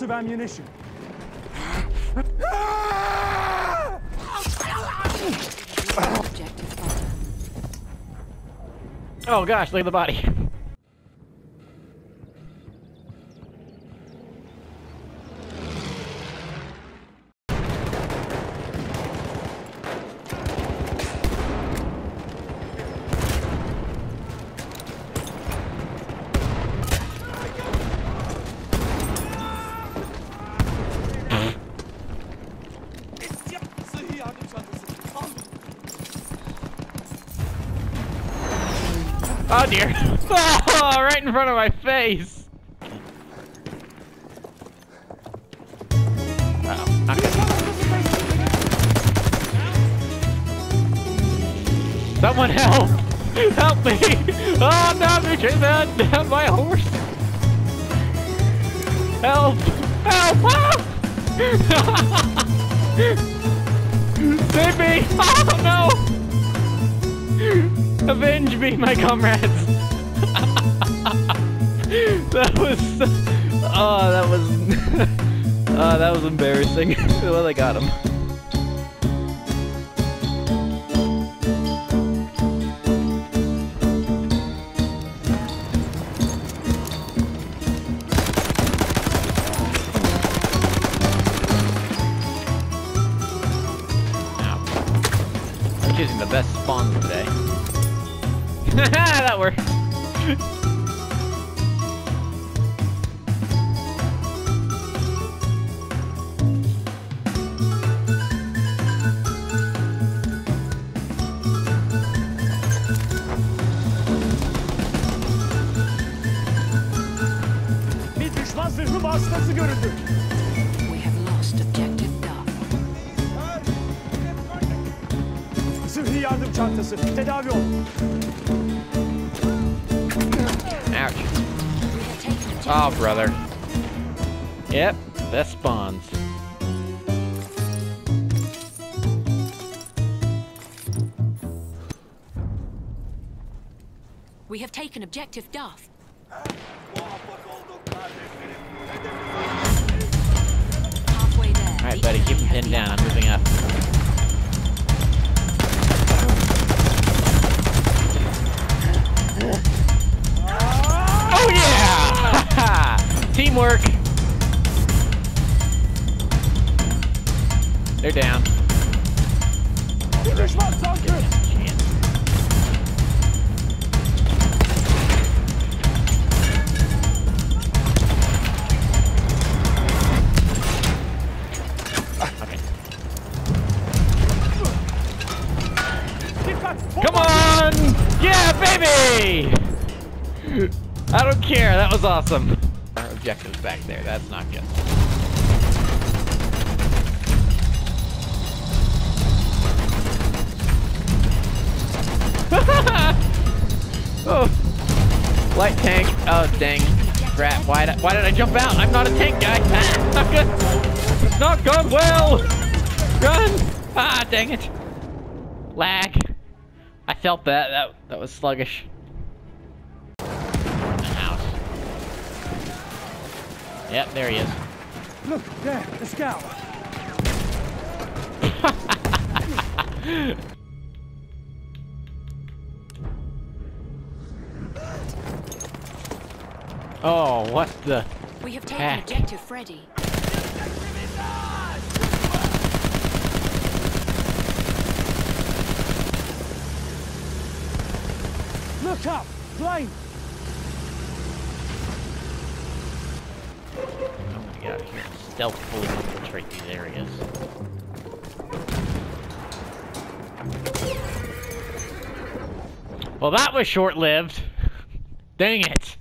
explosive ammunition. Objective. Oh gosh, look at the body. Oh dear. Oh, right in front of my face. Someone help! Help me! Oh no, they're chasing down my horse! Help! Help! Ah! Save me! Oh no! Avenge me, my comrades! that was oh, that was oh, that was embarrassing. well, I got him. Choosing the best spawns today. that worked. Bir düşman zırhlı vasıtası görüldü. We Zırhlı yardım çantası. Tedavi ol. Ouch. Oh, we have taken objective Oh, brother. Yep, best spawns. We have taken objective Duff. Alright, buddy, keep him pinned down. I'm moving up. They're down. Come on! Yeah, baby! I don't care, that was awesome. Objective's back there, that's not good. oh. Light tank. Oh, dang. Crap, why did, why did I jump out? I'm not a tank guy. Ah, not good. Not gone well. Run! Ah, dang it. Lag. I felt that. That that was sluggish. Yep, there he is. Look there. The scout. Oh, what the? We have taken Heck. objective Freddy. Look up. Plane. And stealthily infiltrate these areas. Well, that was short-lived. Dang it.